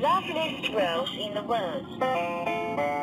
loveliest rose in the world.